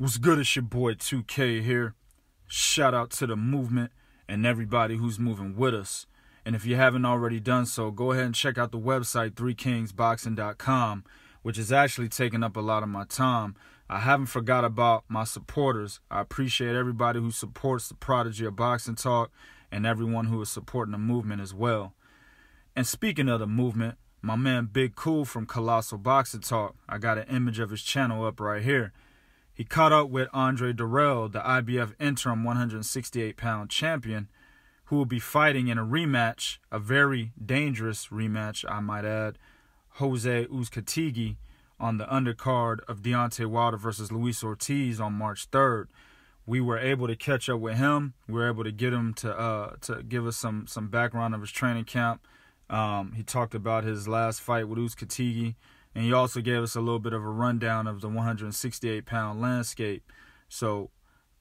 What's good? It's your boy 2K here. Shout out to the movement and everybody who's moving with us. And if you haven't already done so, go ahead and check out the website 3kingsboxing.com, which is actually taking up a lot of my time. I haven't forgot about my supporters. I appreciate everybody who supports the prodigy of boxing talk and everyone who is supporting the movement as well. And speaking of the movement, my man Big Kool from Colossal Boxing Talk, I got an image of his channel up right here. He caught up with Andre Dirrell, the IBF interim 168 pound champion, who will be fighting in a rematch, a very dangerous rematch, I might add, Jose Uzcategui on the undercard of Deontay Wilder versus Luis Ortiz on March 3rd. We were able to catch up with him. We were able to get him to uh, to give us some some background of his training camp. Um, he talked about his last fight with Uzcategui and he also gave us a little bit of a rundown of the 168 pound landscape. So,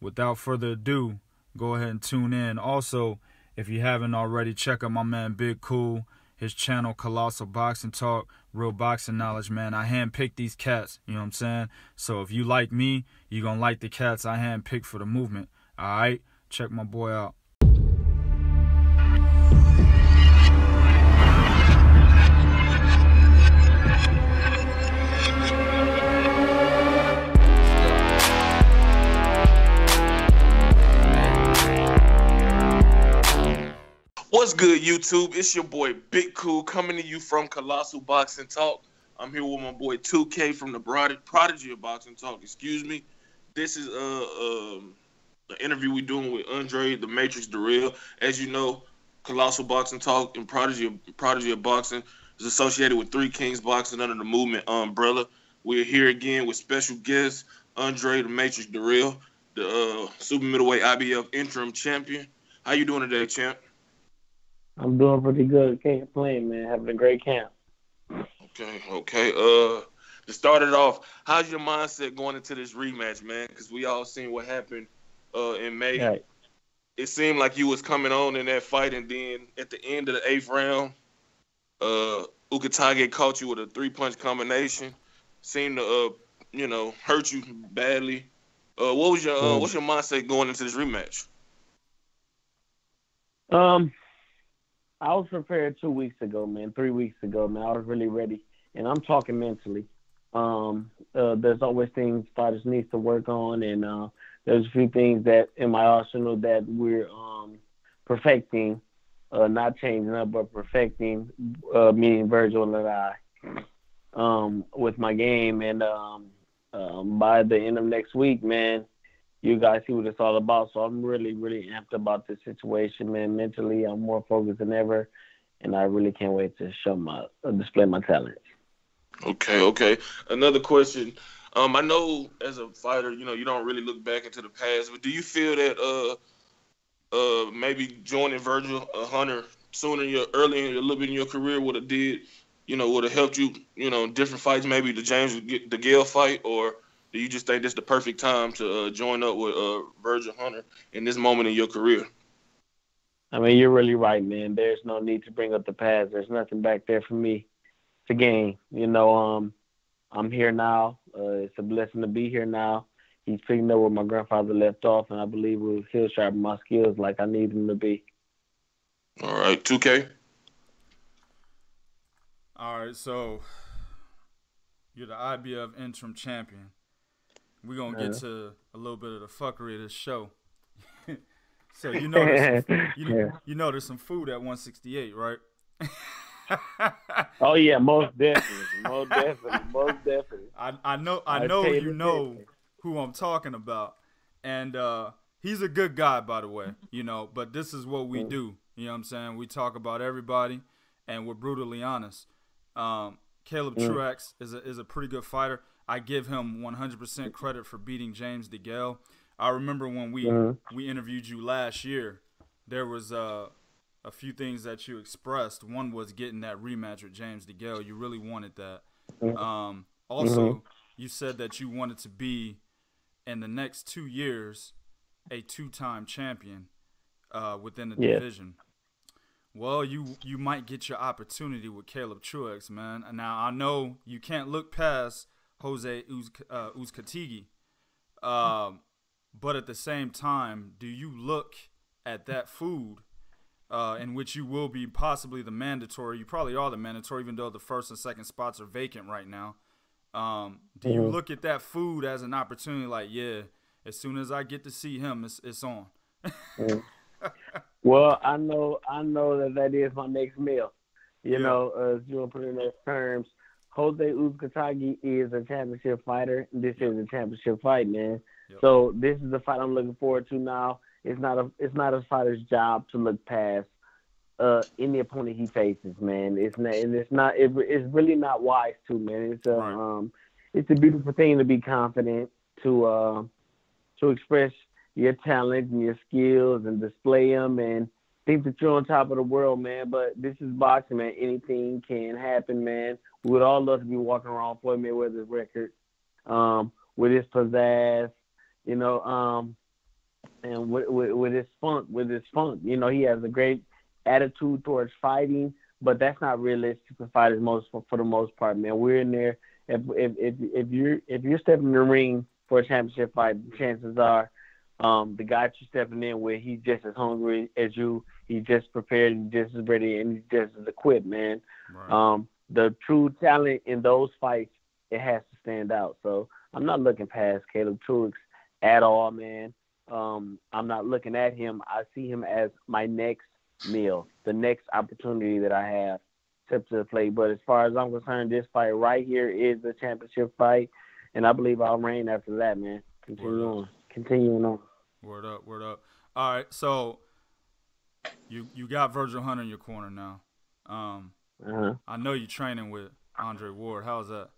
without further ado, go ahead and tune in. Also, if you haven't already, check out my man Big Kool, his channel Colossal Boxing Talk, real boxing knowledge, man. I handpicked these cats, you know what I'm saying? So, if you like me, you're going to like the cats I handpicked for the movement. All right? Check my boy out. What's good, YouTube? It's your boy Big Kool coming to you from Colossal Boxing Talk. I'm here with my boy 2K from the Prodigy of Boxing Talk. Excuse me. This is uh um the interview we're doing with Andre the Matrix Dirrell. As you know, Colossal Boxing Talk and Prodigy of, Prodigy of Boxing is associated with Three Kings Boxing under the Movement umbrella. We're here again with special guest Andre the Matrix Dirrell, the uh, super middleweight IBF interim champion. How you doing today, champ? I'm doing pretty good. Can't complain, man. Having a great camp. Okay, okay. Uh, to start it off, how's your mindset going into this rematch, man? Because we all seen what happened uh, in May. Right. It seemed like you was coming on in that fight, and then at the end of the eighth round, uh, Uzcategui caught you with a three punch combination. Seemed to, uh, you know, hurt you badly. Uh, what was your uh, mm. what's your mindset going into this rematch? Um, I was prepared two weeks ago, man. Three weeks ago, man. I was really ready, and I'm talking mentally. Um, uh, there's always things fighters need to work on, and uh, there's a few things that in my arsenal that we're um, perfecting, uh, not changing up, but perfecting. Uh, meaning Virgil and I, um, with my game, and um, um, by the end of next week, man, you guys see what it's all about. So I'm really, really amped about this situation, man. Mentally, I'm more focused than ever, and I really can't wait to show my uh, display my talents. Okay, okay. Another question. Um, I know as a fighter, you know, you don't really look back into the past, but do you feel that uh, uh, maybe joining Virgil uh, Hunter sooner, your early in a little bit in your career would have did, you know, would have helped you, you know, different fights, maybe the James DeGale fight, or do you just think this is the perfect time to uh, join up with uh, Virgil Hunter in this moment in your career? I mean, you're really right, man. There's no need to bring up the past. There's nothing back there for me to gain. You know, um, I'm here now. Uh, it's a blessing to be here now. He's picking up where my grandfather left off, and I believe he'll sharpen my skills like I need him to be. All right, 2K. All right, so you're the IBF interim champion we're gonna get to a little bit of the fuckery of this show. so you know, there's some, you, yeah. you know, there's some food at 168, right? oh yeah, most definitely, most definitely, most definitely. I I know I, I know you know who I'm talking about, and uh, he's a good guy, by the way. You know, but this is what we do. You know what I'm saying? We talk about everybody, and we're brutally honest. Um, Caleb mm. Truax is a is a pretty good fighter. I give him 100% credit for beating James DeGale. I remember when we mm-hmm. we interviewed you last year, there was uh, a few things that you expressed. One was getting that rematch with James DeGale. You really wanted that. Mm-hmm. Um, also, mm-hmm. you said that you wanted to be in the next two years a two-time champion uh, within the yeah. division. Well, you you might get your opportunity with Caleb Truax, man. Now I know you can't look past Jose Uz, uh, Uzcategui. Um, but at the same time, do you look at that food uh, in which you will be possibly the mandatory? You probably are the mandatory, even though the first and second spots are vacant right now. Um, do you Mhm. look at that food as an opportunity? Like, yeah, as soon as I get to see him, it's it's on. Well, I know, I know that that is my next meal. You Yeah. know, uh, you want to put it in those terms, Jose Uzcategui is a championship fighter. This is a championship fight, man. Yep. So this is the fight I'm looking forward to now. It's not a, it's not a fighter's job to look past uh, any opponent he faces, man. It's not, and it's not, it, it's really not wise to, man. It's a, Right. um, it's a beautiful thing to be confident, to, uh, to express your talent and your skills and display them and think that you're on top of the world, man. But this is boxing, man. Anything can happen, man. We would all love to be walking around Floyd Mayweather's record um, with his pizzazz, you know, um, and with, with, with his funk, with his funk. You know, he has a great attitude towards fighting, but that's not realistic for fighters most for, for the most part, man. We're in there. If, if if if you're if you're stepping in the ring for a championship fight, chances are um, the guy you're stepping in with, he's just as hungry as you. He's just prepared and just as ready and he's just as equipped, man. Right. Um, the true talent in those fights, it has to stand out. So I'm not looking past Caleb Truax at all, man. Um, I'm not looking at him. I see him as my next meal, the next opportunity that I have to the plate. But as far as I'm concerned, this fight right here is the championship fight, and I believe I'll reign after that, man. Continue Word up. on, continuing on. Word up, word up. All right, so you you got Virgil Hunter in your corner now. Um, Uh-huh. I know you're training with Andre Ward. How's that?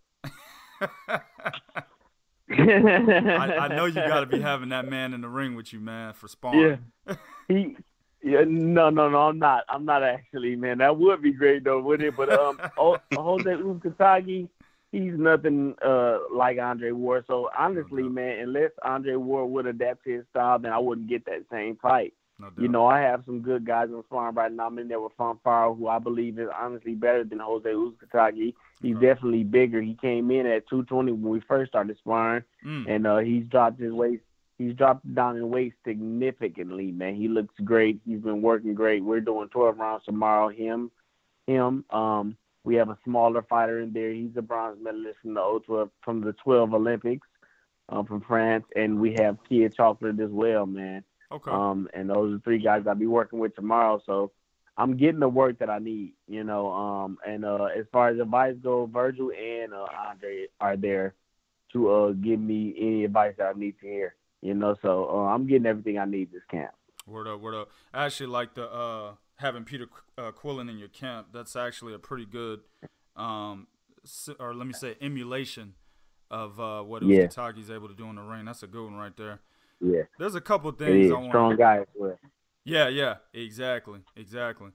I, I know you got to be having that man in the ring with you, man, for sparring. Yeah. he yeah, no, no, no, I'm not. I'm not actually, man. That would be great though, wouldn't it? But um Jose Uzcategui, he's nothing uh like Andre Ward. So honestly, man, unless Andre Ward would adapt to his style, then I wouldn't get that same fight. No. You know, I have some good guys in farm right now. I'm in there with Fonfara, who I believe is honestly better than Jose Uzcategui. He's definitely bigger. He came in at 220 when we first started sparring Mm, and uh, he's dropped his weight. He's dropped down in weight significantly, man. He looks great. He's been working great. We're doing 12 rounds tomorrow. Him, him. Um, we have a smaller fighter in there. He's a bronze medalist from the 012 from the 12 Olympics, um, from France, and we have Kia Chocolate as well, man. Okay. Um, and those are three guys I'll be working with tomorrow. So I'm getting the work that I need, you know. Um, and uh, as far as advice go, Virgil and uh, Andre are there to uh, give me any advice that I need to hear, you know. So uh, I'm getting everything I need this camp. Word up, word up. I actually like the uh, having Peter uh, Quillin in your camp. That's actually a pretty good, um, or let me say, emulation of uh, what Yeah. Uzcategui's able to do in the ring. That's a good one right there. Yeah, There's a couple things is I want. strong guy as well. Yeah, yeah, exactly, exactly.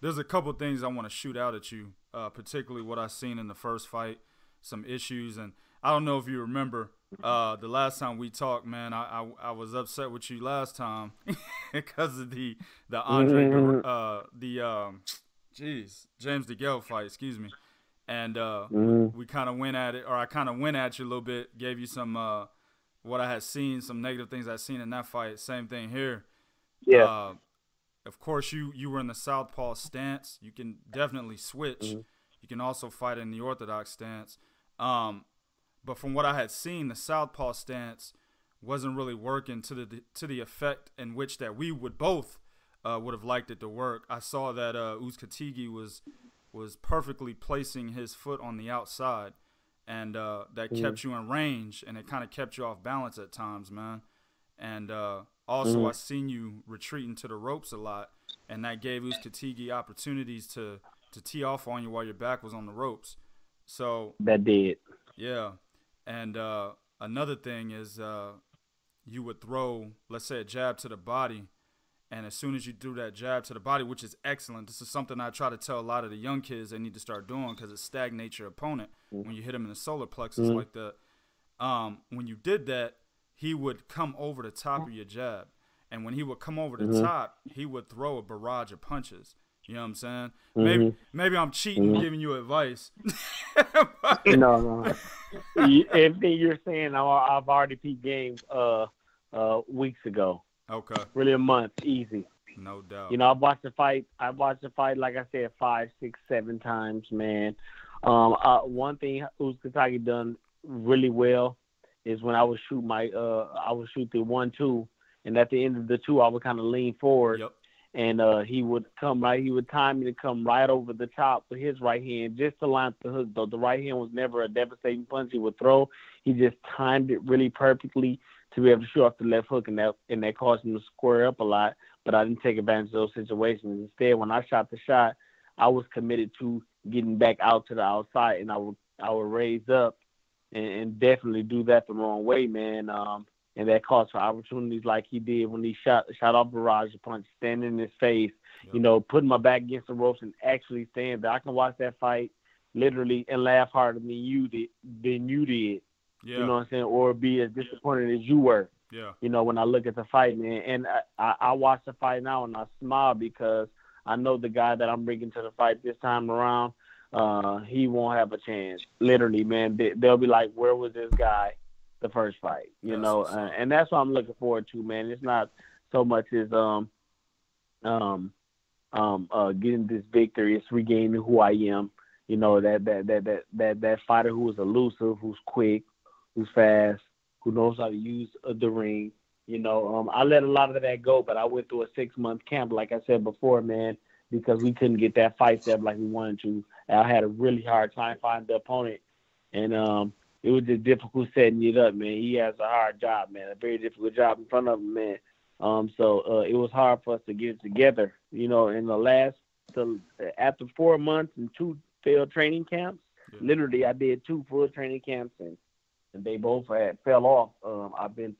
There's a couple things I want to shoot out at you, uh, particularly what I seen in the first fight, some issues, and I don't know if you remember uh, the last time we talked, man. I, I I was upset with you last time because of the the Andre Mhm. uh, the um, jeez James DeGale fight, excuse me, and uh, Mhm. we kind of went at it, or I kind of went at you a little bit, gave you some uh, what I had seen, some negative things I seen in that fight. Same thing here. Yeah, Uh, of course, you you were in the southpaw stance. You can definitely switch. Mhm. You can also fight in the orthodox stance. Um, but from what I had seen, the southpaw stance wasn't really working to the to the effect in which that we would both uh, would have liked it to work. I saw that uh, Uzcategui was was perfectly placing his foot on the outside, and uh, that Mhm. kept you in range, and it kind of kept you off balance at times, man. And uh, also, Mhm. I seen you retreating to the ropes a lot, and that gave Uzcategui opportunities to to tee off on you while your back was on the ropes. So that did. yeah, and uh, another thing is uh, you would throw, let's say, a jab to the body, and as soon as you do that jab to the body, which is excellent, this is something I try to tell a lot of the young kids they need to start doing because it stagnates your opponent when you hit him in the solar plexus Mhm. like that. Um, when you did that, he would come over the top of your jab, and when he would come over the Mhm. top, he would throw a barrage of punches. You know what I'm saying? Maybe Mhm. maybe I'm cheating, Mhm. giving you advice. no, no. Everything you're saying, I've already peaked games uh, uh, weeks ago. Okay. Really a month, easy. No doubt. You know, I've watched the fight. I've watched the fight, like I said, five, six, seven times, man. Um, uh, one thing Uzcategui done really well is when I would shoot my, uh, I would shoot the one, two, and at the end of the two, I would kind of lean forward. Yep. And uh, he would come right. He would time me to come right over the top with his right hand, just to line up the hook. Though the right hand was never a devastating punch he would throw, he just timed it really perfectly to be able to shoot off the left hook, and that and that caused him to square up a lot. But I didn't take advantage of those situations. Instead, when I shot the shot, I was committed to getting back out to the outside, and I would I would raise up and, and definitely do that the wrong way, man. Um, and that caused for opportunities like he did when he shot shot off barrage of punch, standing in his face, yep. you know, putting my back against the ropes and actually saying that I can watch that fight literally and laugh harder than you did than you did. Yeah. You know what I'm saying? Or be as disappointed as you were. Yeah. You know, when I look at the fight, man, and I, I, I watch the fight now and I smile because I know the guy that I'm bringing to the fight this time around. Uh, he won't have a chance. Literally, man. They, they'll be like, "Where was this guy the first fight?" You that's know, uh, and that's what I'm looking forward to, man. It's not so much as um, um, um, uh, getting this victory. It's regaining who I am. You know, that that that that that that fighter who is elusive, who's quick, who's fast, who knows how to use the ring. You know, um, I let a lot of that go, but I went through a six month camp, like I said before, man, because we couldn't get that fight set like we wanted to. And I had a really hard time finding the opponent, and um, it was just difficult setting it up, man. He has a hard job, man, a very difficult job in front of him, man. Um, so uh, it was hard for us to get it together. You know, in the last, the, after four months and two failed training camps, yeah. literally I did two full training camps and and they both had fell off. Um, I've been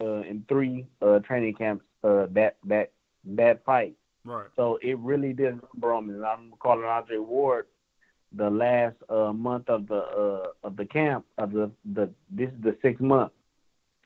uh, in three uh, training camps uh, that that that fight. Right. So it really did number on me. And I'm calling Andre Ward the last uh, month of the uh, of the camp of the the this is the sixth month,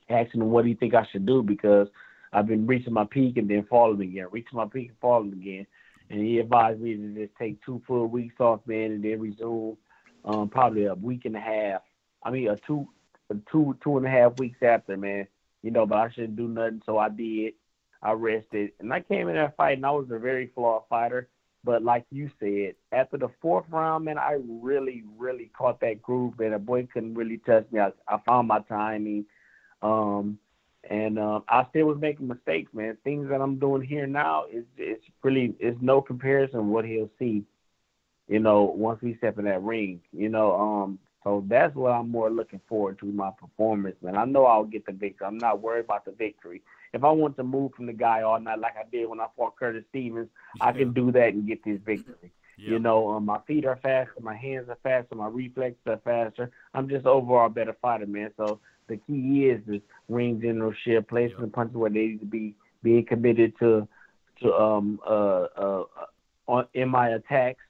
asking him what do you think I should do because I've been reaching my peak and then falling again, reaching my peak and falling again. And he advised me to just take two full weeks off, man, and then resume um, probably a week and a half I mean, a two, a two, two and a half weeks after, man. You know, but I shouldn't do nothing, so I did. I rested, and I came in that fight, and I was a very flawed fighter. But like you said, after the fourth round, man, I really, really caught that groove, and a boy couldn't really touch me. I, I found my timing, um, and um, I still was making mistakes, man. Things that I'm doing here now is it's really it's no comparison what he'll see, you know, once we step in that ring. You know, um, so that's what I'm more looking forward to my performance, man. I know I'll get the victory. I'm not worried about the victory. If I want to move from the guy all night like I did when I fought Curtis Stevens, yeah. I can do that and get this victory. Yeah. You know, um, my feet are faster, my hands are faster, my reflexes are faster. I'm just overall a better fighter, man. So the key is is ring generalship, placing yeah. the punches where they need to be, being committed to to um uh uh on in my attacks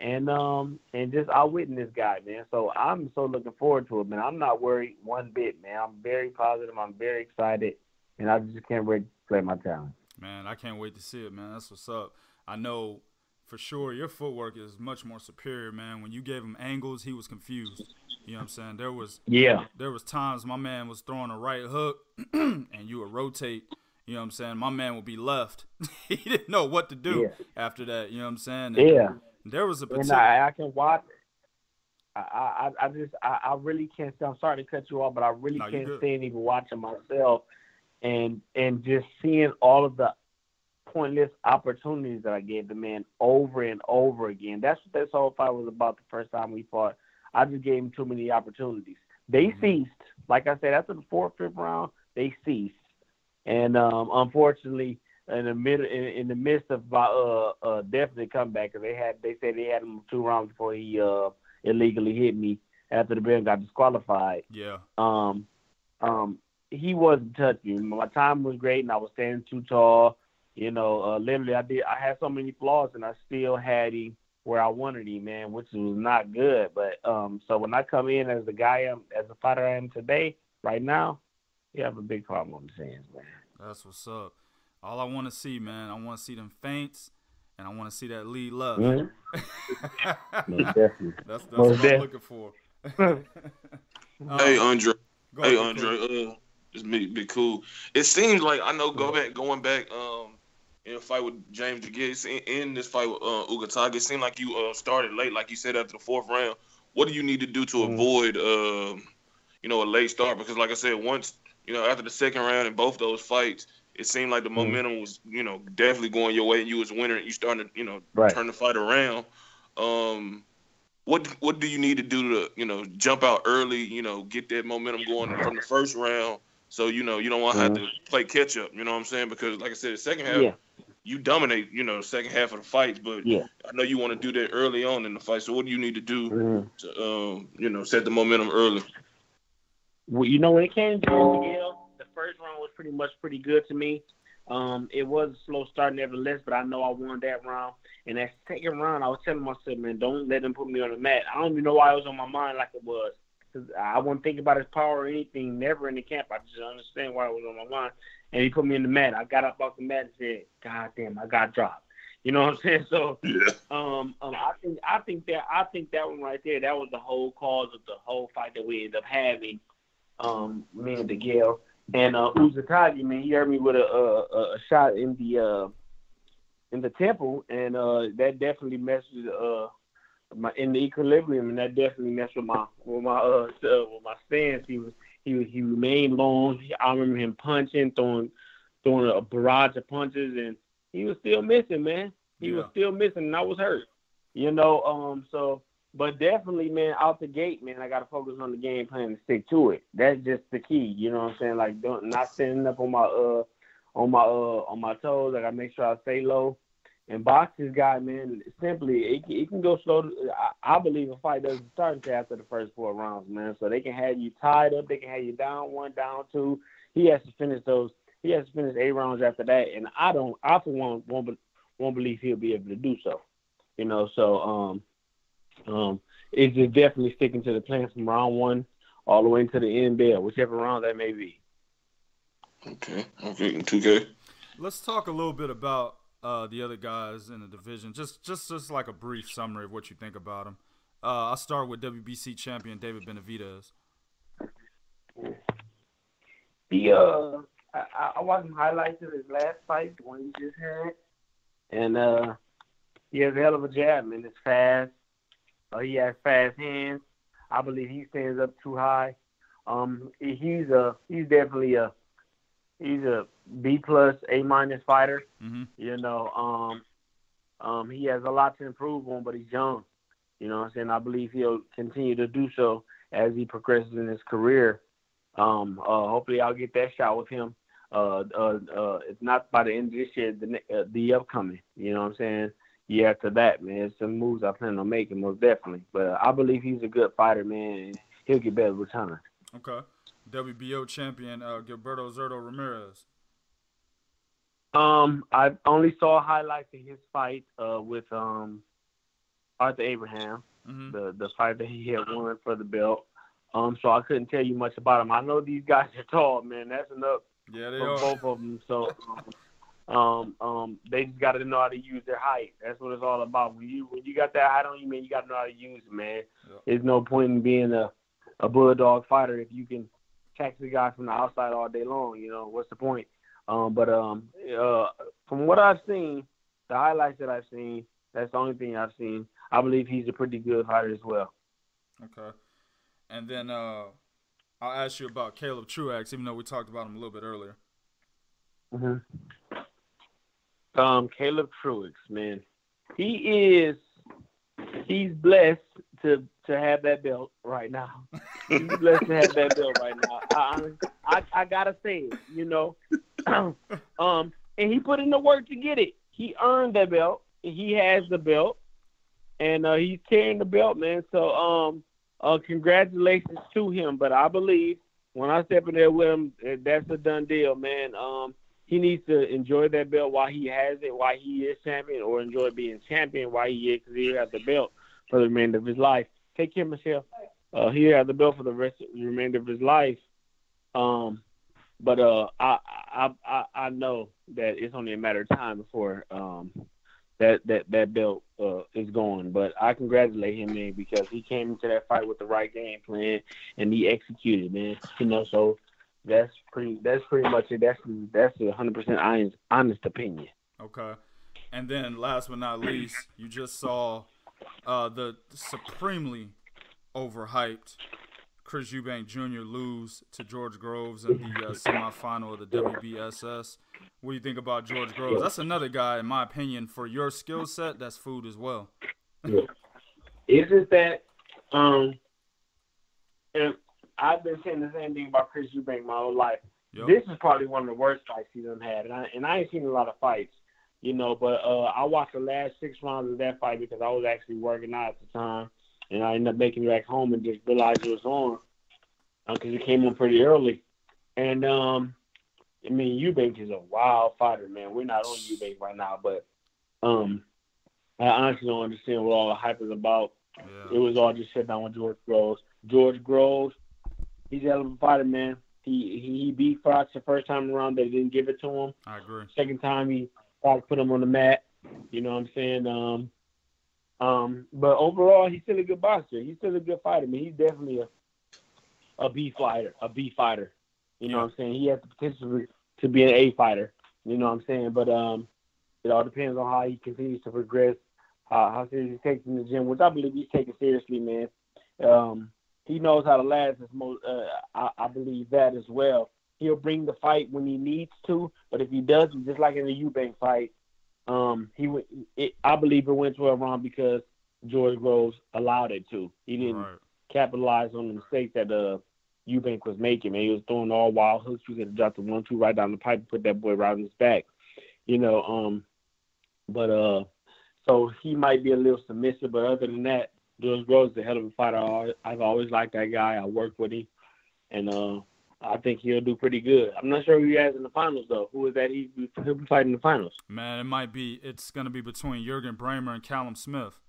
and um and just outwitting this guy, man. So I'm so looking forward to it, man. I'm not worried one bit, man. I'm very positive. I'm very excited, and I just can't wait to play my talent. Man, I can't wait to see it, man. That's what's up. I know for sure your footwork is much more superior, man. When you gave him angles, he was confused. You know what I'm saying? There was yeah. There was times my man was throwing a right hook, and you would rotate. You know what I'm saying? My man would be left. he didn't know what to do yeah. after that. You know what I'm saying? And, yeah. There was a and I, I can watch. I, I I just I, I really can't. I'm sorry to cut you off, but I really no, can't stand even watching myself, and and just seeing all of the pointless opportunities that I gave the man over and over again. That's what this whole fight was about. The first time we fought, I just gave him too many opportunities. They mm-hmm. ceased. Like I said, after the fourth, fifth round, they ceased, and um, unfortunately, in the mid in, in the midst of uh uh definitely comeback because they had they said they had him two rounds before he uh illegally hit me after the bell got disqualified. Yeah. Um, um, he wasn't touching. My time was great, and I was standing too tall. You know, uh, literally, I did. I had so many flaws, and I still had him where I wanted him, man, which was not good. But um, so when I come in as the guy I am, as the fighter I am today, right now, you have a big problem on the hands, man. That's what's up all I want to see, man, I want to see them feints and I want to see that lead love. Mm-hmm. Most definitely. That's that's Most what I'm looking for. Hey Um, Andre. go Hey ahead, Andre. Uh, just be, be cool. It seems like I know. Go back, going back. Um, in a fight with James DeGale, in, in this fight with uh, Uzcategui, it seemed like you uh, started late, like you said after the fourth round. What do you need to do to Mhm. avoid, um, you know, a late start? Because, like I said, once you know after the second round in both those fights, it seemed like the Mhm. momentum was, you know, definitely going your way, and you was winning. You starting to, you know, Right. turn the fight around. Um, what what do you need to do to you know jump out early? You know, get that momentum going from the first round. So you know you don't want to have to play catch up. You know what I'm saying? Because like I said, the second half Yeah. you dominate. You know, the second half of the fights, but Yeah. I know you want to do that early on in the fight. So what do you need to do Mhm. to um, you know set the momentum early? Well, you know, when it came to the first round was pretty much pretty good to me. Um, it was a slow start, nevertheless, but I know I won that round. And that second round, I was telling myself, man, don't let them put me on the mat. I don't even know why it was on my mind like it was. Cause I wasn't thinking about his power or anything, never in the camp. I just understand why it was on my mind. And he put me in the mat. I got up off the mat and said, God damn, I got dropped. You know what I'm saying? So Yeah. um, um, I think I think that I think that one right there, that was the whole cause of the whole fight that we ended up having. Um, me and DeGale and uh, Uzcategui, man, he hurt me with a, a a shot in the uh in the temple, and uh that definitely messed with uh my in the equilibrium, and that definitely messed with my with my uh, uh with my stance. He was he was he remained long. I remember him punching, throwing throwing a barrage of punches, and he was still missing, man. He was still missing, and I was hurt. You know, um, so but definitely, man, out the gate, man, I got to focus on the game plan and stick to it. That's just the key. You know what I'm saying? Like, don't not standing up on my uh on my uh on my toes. Like I make sure I stay low. And boxing guy, man, simply it, can- it can go slow. I, I believe a fight doesn't start until after the first four rounds, man. So they can have you tied up. They can have you down one, down two. He has to finish those. He has to finish eight rounds after that. And I don't. I for one won't won't believe he'll be able to do so. You know. So um um it's just definitely sticking to the plan from round one all the way into the end bell, whichever round that may be. Okay. Okay. Two K. Let's talk a little bit about uh, the other guys in the division. Just, just, just like a brief summary of what you think about them. Uh, I'll start with WBC champion David Benavidez. He uh, I, I watched him highlights of his last fight, the one he just had, and uh, he has a hell of a jab, man. It's fast. Uh, he has fast hands. I believe he stands up too high. Um, he's a he's definitely a he's a B plus A minus fighter. Mm-hmm. You know, um, um, he has a lot to improve on, but he's young. You know what I'm saying? I believe he'll continue to do so as he progresses in his career. Um, uh, hopefully, I'll get that shot with him. Uh, uh, uh, it's not by the end of this year, the uh, the upcoming. You know what I'm saying? Year after that, man, some moves I plan on making most definitely. But uh, I believe he's a good fighter, man. And he'll get better with time. Okay. WBO champion uh, Gilberto Zurdo Ramirez. Um, I only saw highlights of his fight uh, with um, Arthur Abraham. Mm-hmm. the the fight that he had won for the belt. Um, so I couldn't tell you much about him. I know these guys are tall, man. That's enough Yeah, they for are. both of them. So, um, um, um, they just got to know how to use their height. That's what it's all about. When you when you got that height on you, man, you got to know how to use it, man. Yeah. There's no point in being a a bulldog fighter if you can tax the guy from the outside all day long. You know what's the point? Um, but um, uh, from what I've seen, the highlights that I've seen, that's the only thing I've seen. I believe he's a pretty good fighter as well. Okay. And then uh, I'll ask you about Caleb Truax, even though we talked about him a little bit earlier. Mm-hmm. Um, Caleb Truax, man, he is he's blessed to to have that belt right now. He's blessed to have that belt right now. I, I I gotta say it, you know. um, and he put in the work to get it. He earned that belt. He has the belt, and uh, he's carrying the belt, man. So um, uh, congratulations to him. But I believe when I step in there with him, eh, that's a done deal, man. Um, he needs to enjoy that belt while he has it, while he is champion, or enjoy being champion while he is, because he has the belt for the remainder of his life. Take care, Michelle. Uh, he has the belt for the rest of the remainder of his life. Um, but uh, I, I I I know that it's only a matter of time before um that that that belt uh, is going. But I congratulate him, man, because he came into that fight with the right game plan and he executed, man. You know, so that's pretty. That's pretty much it. That's that's a hundred percent honest honest opinion. Okay, and then last but not least, you just saw uh, the supremely overhyped Chris Eubank Jr. lose to George Groves in the uh, semifinal of the WBSS. What do you think about George Groves? That's another guy, in my opinion, for your skill set, that's food as well. Isn't that um? And I've been saying the same thing about Chris Eubank my whole life. Yep. This is probably one of the worst fights he's done had, and I and I ain't seen a lot of fights, you know. But uh, I watched the last six rounds of that fight because I was actually working out at the time, and I ended up making it back home and just realized it was on because uh, it came on pretty early. And um, I mean, Eubank is a wild fighter, man. We're not on Eubank right now, but um, I honestly don't understand what all the hype is about. Yeah. It was all just shut down with George Groves. George Groves, he's a hell of a fighter, man. He he, he beat Froch the first time around. They didn't give it to him. I agree. Second time, he Froch put him on the mat. You know what I'm saying? Um, um, but overall, he's still a good boxer. He's still a good fighter. I mean, he's definitely a a B fighter, a B fighter. You know Yeah. what I'm saying? He has the potential to be an A fighter. You know what I'm saying? But um, it all depends on how he continues to progress, how, how serious he takes in the gym, which I believe he's taking seriously, man. Um, he knows how to last. As most, uh, I, I believe that as well. He'll bring the fight when he needs to, but if he doesn't, just like in the Eubank fight, um, he went. It, I believe it went 12 round because George Groves allowed it to. He didn't Right. capitalize on the mistake that uh Eubank was making. Man, he was throwing all wild hooks. You could have dropped the one two right down the pipe and put that boy right on his back. You know, um but uh so he might be a little submissive, but other than that, George Groves is a hell of a fighter. I've always liked that guy. I worked with him and uh I think he'll do pretty good. I'm not sure who he has in the finals though. Who is that he he'll be fighting in the finals? Man, it might be. It's gonna be between Juergen Braehmer and Callum Smith.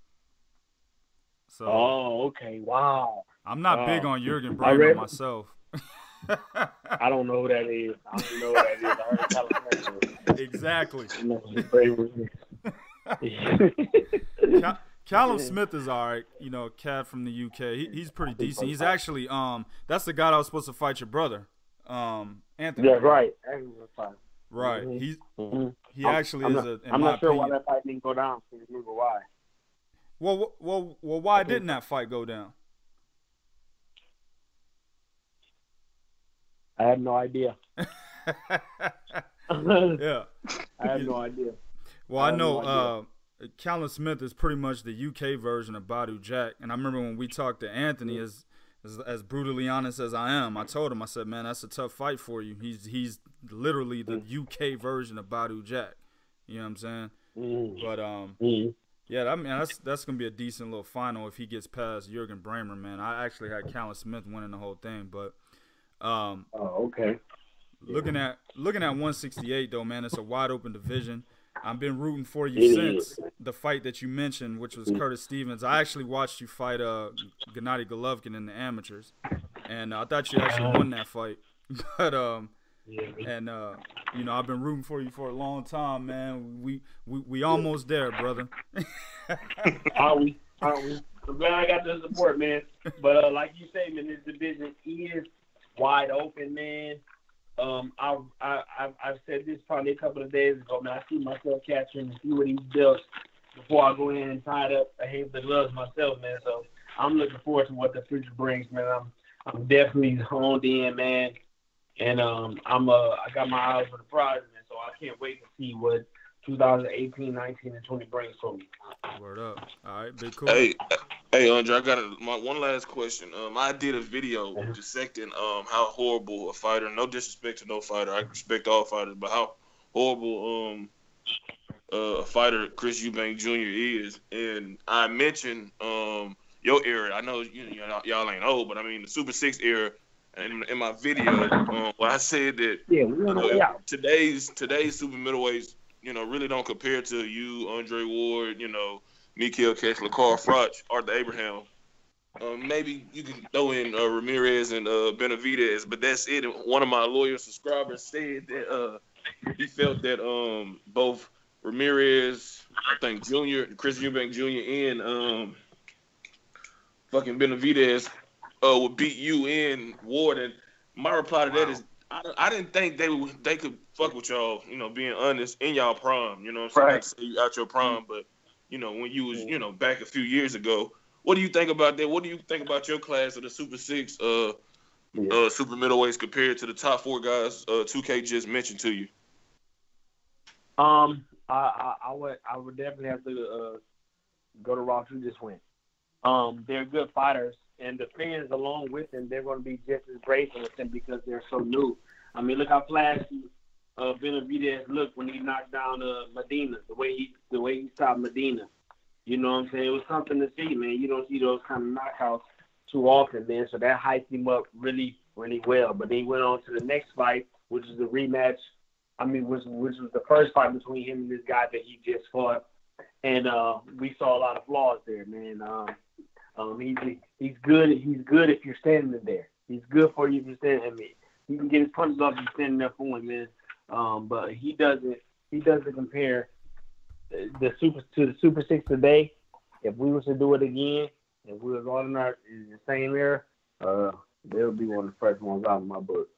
So Oh, okay. Wow. I'm not big on Juergen Braehmer read- myself. I don't know who that is. I don't know who that is. I heard California. exactly. I know who Braver is. Cal- Callum Smith is all right. You know, cat from the UK. He, he's pretty decent. He's actually um that's the guy that was supposed to fight your brother, um Anthony. yeah, right. That was fine. Right. Mhm. He's Mhm. he I'm- actually I'm is not, a. In I'm my not sure opinion, why that fight didn't go down. Can you remember why? Well, well, well. Why Okay. didn't that fight go down? I have no idea. Yeah, I have no idea. Well, I I know no uh, Callum Smith is pretty much the UK version of Badou Jack, and I remember when we talked to Anthony, as, as as brutally honest as I am, I told him, I said, "Man, that's a tough fight for you. He's he's literally the UK version of Badou Jack." You know what I'm saying? Mm. But um, Mm. yeah, I mean that's that's gonna be a decent little final if he gets past Juergen Braehmer, man. I actually had Callum Smith winning the whole thing, but um, Oh, okay. looking at looking at 168 though, man, it's a wide open division. I've been rooting for you since the fight that you mentioned, which was Curtis Stevens. I actually watched you fight uh Gennady Golovkin in the amateurs, and I thought you actually won that fight. But um, and uh, you know, I've been rooting for you for a long time, man. We we we almost there, brother. Are we? Are we? I'm glad I got the support, man. But uh, like you say, man, this division is wide open, man. Um, I, I, I've, I've said this probably a couple of days ago, man. I see myself catching a few of these belts before I go in and tie it up. I hate the gloves myself, man. So I'm looking forward to what the future brings, man. I'm, I'm definitely honed in, man. And um, I'm, uh, I got my eyes on the prize, man. So I can't wait to see what 2018, 19, and 20 brings for me. Word up. All right, Big Kool. Hey, hey, Andre, I got a, my one last question. Um, I did a video dissecting um how horrible a fighter. No disrespect to no fighter. I respect all fighters, but how horrible um uh, a fighter Chris Eubank Jr. is. And I mentioned um your era. I know you, you know, y'all ain't old, but I mean the Super Six era. In, in my video, um, where I said that Yeah, we're on the know, out. today's today's super middleweights, you know, really don't compare to you, Andre Ward, you know, Mikkel Kessler, Carl Froch, Arthur Abraham. Um, maybe you can throw in uh, Ramirez and uh, Benavidez, but that's it. One of my loyal subscribers said that uh, he felt that um, both Ramirez, I think Junior, Chris Eubank Jr. and um, fucking Benavidez uh, would beat you in Ward. And my reply to that is, I, I didn't think they would, they could fuck with y'all. You know, being honest, in y'all prime. You know, what I'm saying Right. Not to say you out your prime, but you know, when you was you know back a few years ago. What do you think about that? What do you think about your class of the Super Six, uh, Yeah. uh, super middleweights compared to the top four guys uh, 2K just mentioned to you? Um, I, I, I would I would definitely have to uh, go to Ross who just went. Um, they're good fighters, and the fans along with them, they're going to be just as grateful with them because they're so new. I mean, look how flashy uh, Benavidez looked when he knocked down uh, Medina. The way he the way he stopped Medina. You know what I'm saying? It was something to see, man. You don't see those kind of knockouts too often, man. So that hyped him up really, really well. But then he went on to the next fight, which is the rematch I mean, which which was the first fight between him and this guy that he just fought, and uh, we saw a lot of flaws there, man. Um, um, he's he's good. He's good if you're standing there. He's good for you if you're standing. I mean, he can get his punches off if you're standing there for him, man. Um, but he doesn't. He doesn't compare the super to the Super Six today. If we was to do it again, if we was all in our in the same era, uh, they'll be one of the first ones out of my book.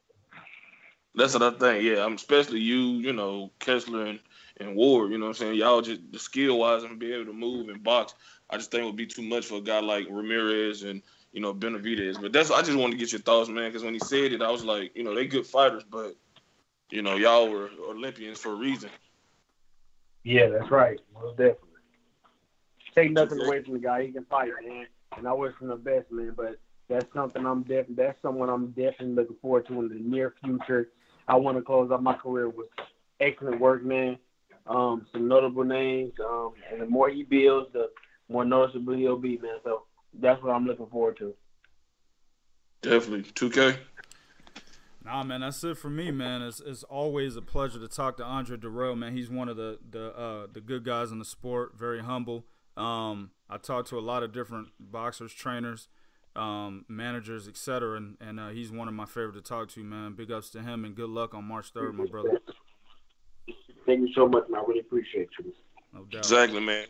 That's what I think. Yeah, I'm especially you, you know, Kessler and, and Ward. You know what I'm saying? Y'all just the skill wise and be able to move and box. I just think it would be too much for a guy like Ramirez and you know Benavidez. But that's I just wanted to get your thoughts, man, because when he said it, I was like, you know, they good fighters, but you know, y'all were Olympians for a reason. Yeah, that's right. Most definitely. Take nothing away from the guy. He can fight, man. And I wish him the best, man. But that's something I'm definitely. That's someone I'm definitely looking forward to in the near future. I want to close out my career with excellent work, man. Um, some notable names. Um, and the more he builds, the more noticeable he'll be, man. So that's what I'm looking forward to. Definitely, 2K. Nah, man, that's it for me, man. It's, it's always a pleasure to talk to Andre Dirrell, man. He's one of the the uh, the good guys in the sport. Very humble. Um, I talked to a lot of different boxers, trainers, um, managers, etc., and and uh, he's one of my favorite to talk to, man. Big ups to him and good luck on March third, my brother. Thank you so much, man. I really appreciate you. No doubt. Exactly, man.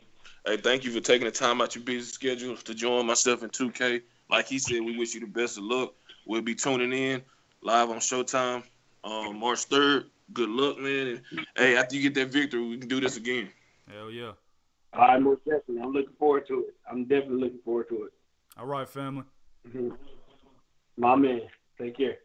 Hey, thank you for taking the time out your busy schedule to join myself in 2K. Like he said, we wish you the best of luck. We'll be tuning in live on Showtime um, March 3rd. Good luck, man. And, hey, after you get that victory, we can do this again. Hell yeah. All right, most definitely. I'm looking forward to it. I'm definitely looking forward to it. All right, family. Mhm. My man. Take care. One.